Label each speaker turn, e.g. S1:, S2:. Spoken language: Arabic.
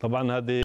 S1: طبعا هذه